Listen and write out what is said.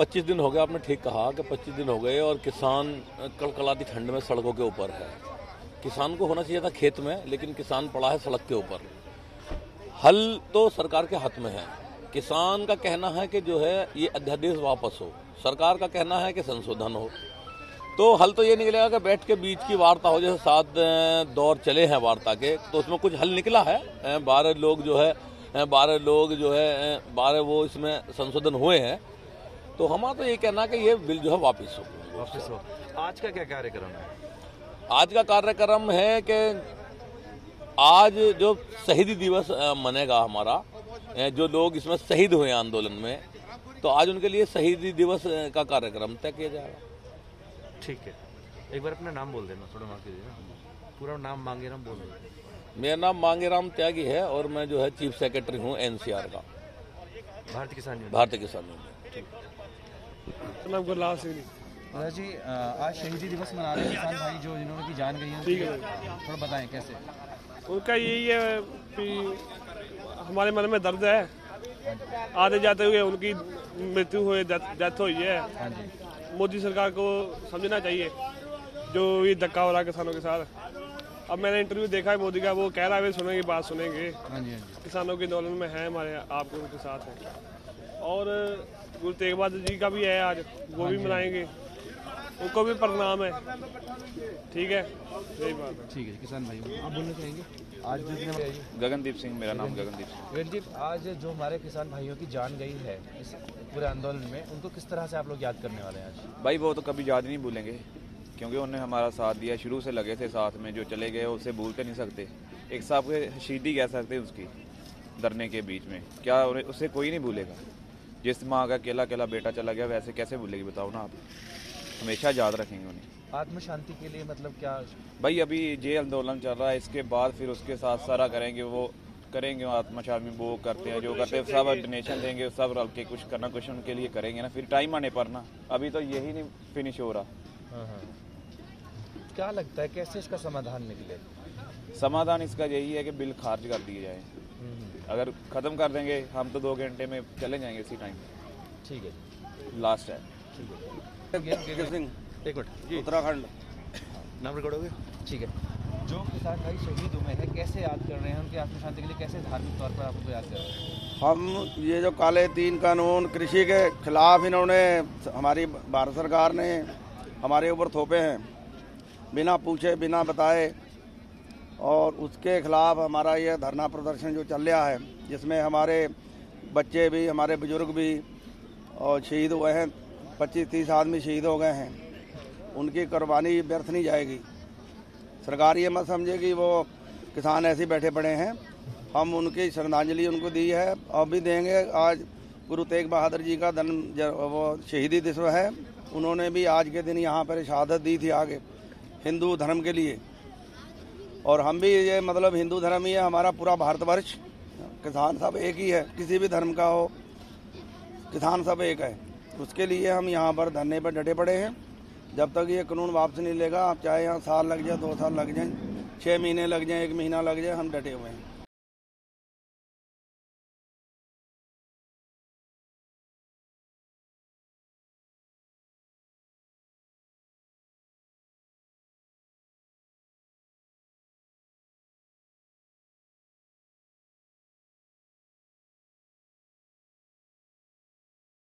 25 दिन हो गए, आपने ठीक कहा कि 25 दिन हो गए और किसान कड़कड़ाती ठंड में सड़कों के ऊपर है। किसान को होना चाहिए था खेत में, लेकिन किसान पड़ा है सड़क के ऊपर। हल तो सरकार के हाथ में है। किसान का कहना है कि जो है, ये अध्यादेश वापस हो। सरकार का कहना है कि संशोधन हो। तो हल तो ये निकलेगा कि बैठ के बीच की वार्ता हो, जैसे सात दौर चले हैं वार्ता के तो उसमें कुछ हल निकला है? बारह लोग जो है बारह लोग जो है बारह वो इसमें संशोधन हुए हैं। तो हमारा तो ये कहना है कि ये बिल जो है वापस हो वापस हो आज का क्या कार्यक्रम है? आज का कार्यक्रम है कि आज जो शहीदी दिवस मनेगा हमारा जो लोग इसमें शहीद हुए आंदोलन में तो आज उनके लिए शहीदी दिवस का कार्यक्रम तय किया जाएगा। ठीक है। एक बार अपना नाम बोल देना थोड़ा माफ़ कीजिए पूरा नाम मांगे नाम बोल देना। मेरा नाम मांगेराम त्यागी है और मैं जो है चीफ सेक्रेटरी हूँ एनसीआर का। भारतीय किसान भारतीय किसान यूनियन। नाम गुरलाल सिंह जी जी आज शहीदी दिवस मना रहे हैं भाई जो जिन्होंने की जान गई है ठीक है। थोड़ा बताएँ कैसे? उनका यही है कि हमारे मन में दर्द है। आते जाते हुए उनकी मृत्यु हुई डेथ हुई है। हाँ मोदी सरकार को समझना चाहिए जो ये धक्का हो रहा है किसानों के साथ। अब मैंने इंटरव्यू देखा है मोदी का वो कह रहा है वे सुनेंगे बात सुनेंगे। हाँ हाँ किसानों के आंदोलन में है हमारे आप उनके साथ हैं। और गुरु तेग बहादुर जी का भी है आज वो भी मनाएँगे। उनको भी प्रणाम है। ठीक है? यही बात है। ठीक है किसान भाई आप बोलना चाहेंगे? आज जो दिन गगनदीप सिंह मेरा नाम गगनदीप सिंह। रणदीप आज जो हमारे किसान भाइयों की जान गई है इस पूरे आंदोलन में उनको किस तरह से आप लोग याद करने वाले हैं आज? भाई वो तो कभी याद नहीं भूलेंगे क्योंकि उन्होंने हमारा साथ दिया शुरू से लगे थे साथ में जो चले गए उसे भूलते नहीं सकते। एक साहब के शहीदी कह सकते हैं उसकी धरने के बीच में। क्या उसे कोई नहीं भूलेगा? जिस माँ का अकेला अकेला बेटा चला गया वैसे कैसे भूलेगी बताओ ना आप। हमेशा याद रखेंगे उन्हें। आत्म शांति के लिए मतलब क्या? भाई अभी ये आंदोलन चल रहा है इसके बाद फिर उसके साथ सारा करेंगे वो करेंगे आत्मशामी वो करते हैं जो करते हैं सब डोनेशन देंगे सब रल के कुछ करना कुछ उनके लिए करेंगे ना फिर टाइम आने पर ना अभी तो यही नहीं फिनिश हो रहा। हाँ हाँ। क्या लगता है कैसे इसका समाधान निकले? समाधान इसका यही है कि बिल खारिज कर दिए जाए। अगर ख़त्म कर देंगे हम तो दो घंटे में चले जाएँगे इसी टाइम ठीक है। लास्ट है. सिंह एक मिनट। उत्तराखंड। नाम रिकॉर्ड हो ठीक है। जो किसान भाई शहीद हुए हैं कैसे याद कर रहे हैं? उनकी आत्म शांति के लिए कैसे धार्मिक तौर पर आप उनको याद कर रहे हैं? हम ये जो काले तीन कानून कृषि के खिलाफ इन्होंने हमारी भारत सरकार ने हमारे ऊपर थोपे हैं। बिना पूछे बिना बताए और उसके खिलाफ हमारा यह धरना प्रदर्शन जो चल रहा है, जिसमें हमारे बच्चे भी, हमारे बुज़ुर्ग भी और शहीद हुए हैं पच्चीस तीस आदमी शहीद हो गए हैं। उनकी कुर्बानी व्यर्थ नहीं जाएगी। सरकार ये मत समझे कि वो किसान ऐसे बैठे पड़े हैं। हम उनकी श्रद्धांजलि उनको दी है और भी देंगे। आज गुरु तेग बहादुर जी का जन्म वो शहीदी दिवस है। उन्होंने भी आज के दिन यहाँ पर शहादत दी थी आगे, हिंदू धर्म के लिए। और हम भी ये मतलब हिंदू धर्म ही है, हमारा पूरा भारतवर्ष किसान सब एक ही है, किसी भी धर्म का हो, किसान सब एक है। उसके लिए हम यहाँ पर धरने पर डटे पड़े हैं। जब तक ये कानून वापस नहीं लेगा, आप चाहे यहाँ साल लग जाए, दो साल लग जाए छः महीने लग जाए, एक महीना लग जाए, हम डटे हुए हैं।